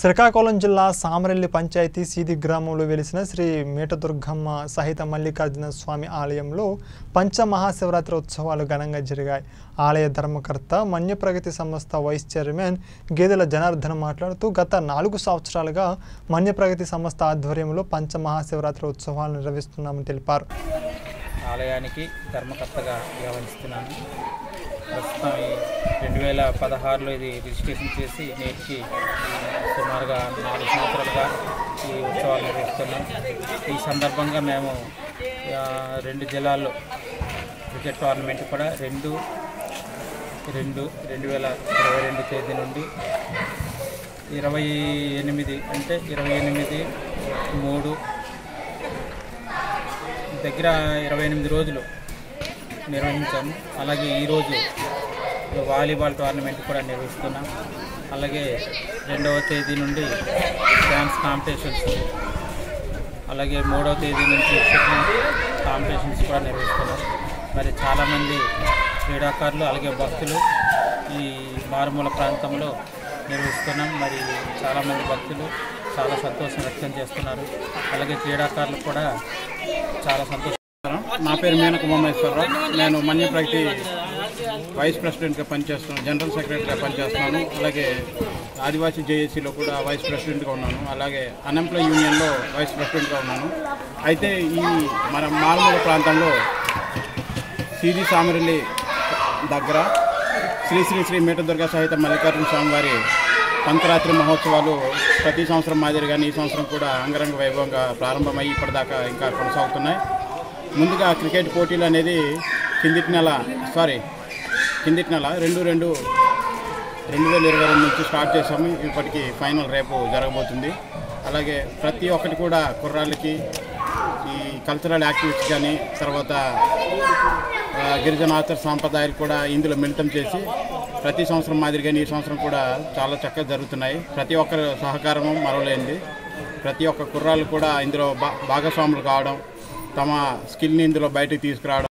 శ్రీకాకుళం జిల్లా సామరెల్లి పంచాయతీ సీది గ్రామంలో వెలిసిన శ్రీ మేటదుర్గమ్మ సహిత మల్లికార్జున స్వామి ఆలయంలో పంచమహాశివరాత్రి ఉత్సవాలు ఘనంగా జరిగాయి. ఆలయ ధర్మకర్త మన్యప్రగతి సంస్థ వైస్ చైర్మన్ గేదెల జనార్దన్ మాట్లాడుతూ గత నాలుగు సంవత్సరాలుగా మన్యప్రగతి సంస్థ ఆధ్వర్యంలో పంచమహాశివరాత్రి ఉత్సవాలు నిర్వహిస్తున్నామని తెలిపారు. ఆలయానికి ధర్మకర్తగా వ్యవహరిస్తున్నాను. ప్రస్తుతం ఈ రెండు వేల పదహారులో ఇది రిజిస్ట్రేషన్ చేసి నేటికి సుమారుగా నాలుగు సంవత్సరాలుగా ఈ ఉత్సవాలు నిర్వహిస్తున్నాం. ఈ సందర్భంగా మేము రెండు జిల్లాల్లో క్రికెట్ టోర్నమెంట్ కూడా రెండు రెండు రెండు వేల ఇరవై రెండు తేదీ నుండి ఇరవై ఎనిమిది అంటే ఇరవై ఎనిమిది మూడు దగ్గర ఇరవై ఎనిమిది రోజులు నిర్వహించాము. అలాగే ఈరోజు వాలీబాల్ టోర్నమెంట్ కూడా నిర్వహిస్తున్నాం. అలాగే రెండవ తేదీ నుండి డ్యాన్స్ కాంపిటీషన్స్. అలాగే మూడవ తేదీ నుంచి కాంపిటీషన్స్ కూడా నిర్వహిస్తున్నాం. మరి చాలామంది క్రీడాకారులు అలాగే భక్తులు ఈ మారుమూల ప్రాంతంలో నిర్వహిస్తున్నాం. మరి చాలామంది భక్తులు చాలా సంతోషం వ్యక్తం చేస్తున్నారు. అలాగే క్రీడాకారులు కూడా చాలా సంతోషం నా పేరు మేనక మహేశ్వరరావు నేను మన్యప్రగతి వైస్ ప్రెసిడెంట్గా పనిచేస్తున్నాను జనరల్ సెక్రటరీగా పనిచేస్తున్నాను. అలాగే ఆదివాసీ జేఏసీలో కూడా వైస్ ప్రెసిడెంట్గా ఉన్నాను. అలాగే అన్ఎంప్లాయ్ యూనియన్లో వైస్ ప్రెసిడెంట్గా ఉన్నాను. అయితే ఈ మన మారుమూల ప్రాంతంలో సిది సామరెల్లి దగ్గర శ్రీ శ్రీ శ్రీ మేటదుర్గ సహిత మల్లికార్జున స్వామి వారి పంచరాత్రి మహోత్సవాలు ప్రతి సంవత్సరం మాదిరిగానే ఈ సంవత్సరం కూడా అంగరంగ వైభవంగా ప్రారంభమై ఇప్పటిదాకా ఇంకా కొనసాగుతున్నాయి. ముందుగా క్రికెట్ పోటీలు అనేది కిందిటి నెల సారీ కిందిటి నెల రెండు రెండు రెండు వేల ఇరవై రెండు నుంచి స్టార్ట్ చేసాము ఇప్పటికి ఫైనల్ రేపు జరగబోతుంది. అలాగే ప్రతి ఒక్కటి కూడా కుర్రాళ్ళకి ఈ కల్చరల్ యాక్టివిటీస్ కానీ తర్వాత గిరిజనాచర సాంప్రదాయాలు కూడా ఇందులో మిళితం చేసి ప్రతి సంవత్సరం మాదిరిగానే ఈ సంవత్సరం కూడా చాలా చక్కగా జరుగుతున్నాయి. ప్రతి ఒక్కరి సహకారము మరవలేనిది. ప్రతి ఒక్క కుర్రాళ్ళు కూడా ఇందులో భా భాగస్వాములు కావడం తమ స్కిల్ని ఇందులో బయటకు తీసుకురావడం